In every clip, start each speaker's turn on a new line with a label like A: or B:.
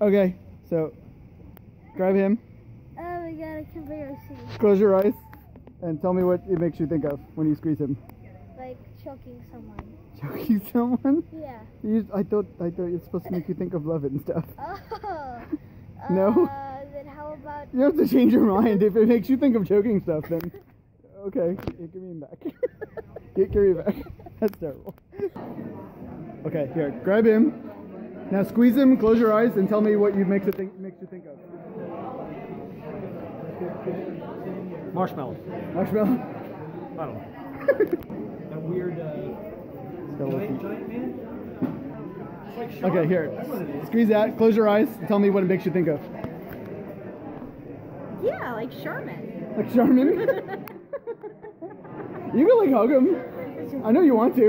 A: Okay, so grab him,
B: Oh, we gotta compare see.
A: close your eyes, and tell me what it makes you think of when you squeeze him.
B: Like choking someone.
A: Choking someone?
B: Yeah.
A: You, I thought I thought it's supposed to make you think of love and stuff.
B: Oh.
A: No?
B: Uh, then how about
A: You have to change your mind. If it makes you think of choking stuff, then okay, g- give me him back. Get it back. That's terrible. Okay, here, grab him. Now squeeze him. Close your eyes and tell me what you makes it think makes you think of.
C: Marshmallow.
A: Marshmallow.
C: I don't know. that weird uh,
A: Skeleton.
C: giant, giant man. It's like Shark.
A: Okay, here.
C: That's what it is.
A: Squeeze that. Close your eyes. And tell me what it makes you think of.
D: Yeah, like Charmin.
A: Like Charmin. you can like hug him. I know you want to.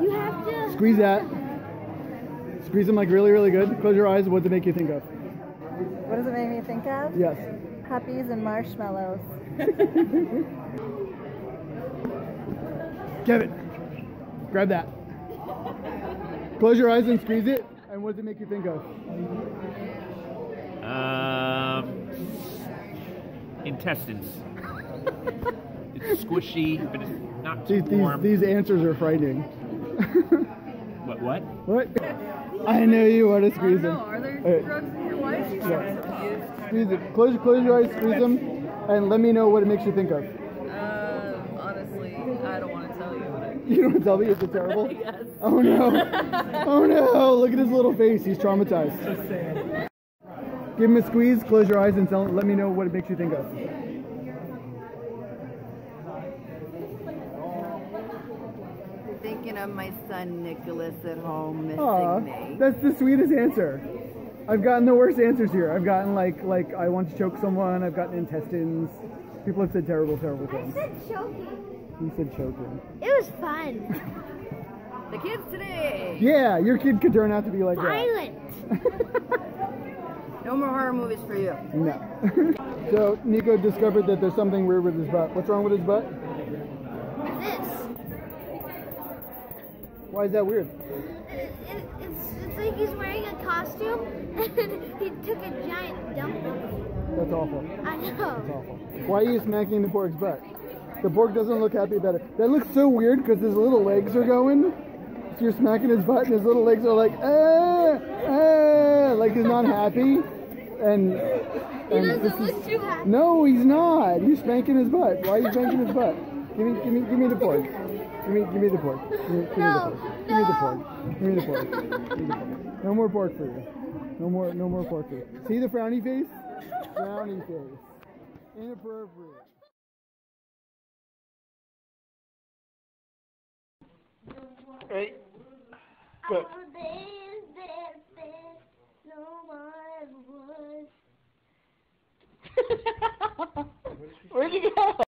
B: you have to
A: Squeeze that. Squeeze them like really, really good. Close your eyes. What does it make you think of?
D: What does it make me think of?
A: Yes.
D: Puppies and marshmallows.
A: Kevin, grab that. Close your eyes and squeeze it. And what does it make you think of?
E: Um, intestines. it's squishy, but it's not too
A: These, these,
E: warm.
A: these answers are frightening.
E: What? What?
A: what? I know you want to squeeze him.
D: Are there
A: Hey.
D: drugs in your life? You
A: Yeah. Squeeze it. Close, close your eyes, squeeze them, and let me know what it makes you think of.
D: Uh, honestly, I don't want to tell you. But
A: You don't want to tell me is it terrible?
D: Yes.
A: Oh no! Oh no! Look at his little face. He's traumatized. Just saying. Give him a squeeze. Close your eyes and tell, let me know what it makes you think of.
F: Thinking of my son Nicholas at home missing
A: Aw,
F: me.
A: that's the sweetest answer. I've gotten the worst answers here. I've gotten like like I want to choke someone. I've gotten intestines. People have said terrible, terrible things.
B: I
A: things.
B: said choking.
A: He said choking.
B: It was fun.
F: The kids today.
A: Yeah, your kid could turn out to be like that.
B: Violent.
F: No more horror movies for you.
A: No. so Nico discovered that there's something weird with his butt. What's wrong with his butt?
B: This.
A: Why is that weird?
B: It, it, it's, it's like he's wearing a costume and he took a giant dump.
A: That's awful.
B: I
A: That's
B: know.
A: awful. Why are you smacking the porg's butt? The porg doesn't look happy about it. That looks so weird because his little legs are going. So you're smacking his butt and his little legs are like, ah, ah, like he's not happy. And, and
B: doesn't
A: is,
B: look too happy.
A: no, he's not. You're spanking his butt. Why are you spanking his butt? Give me, give me, give me the porg. Give me, give me the porg. Give me, give me the porg. Give me the
B: no.
A: porg. Give me the porg. Give me the porg. No more porg for you. No more, no more porg for you. See the frowny face? Frowny face. Inappropriate. Ready? Go.
B: This, this, this, no one ever was.
A: Where'd you go?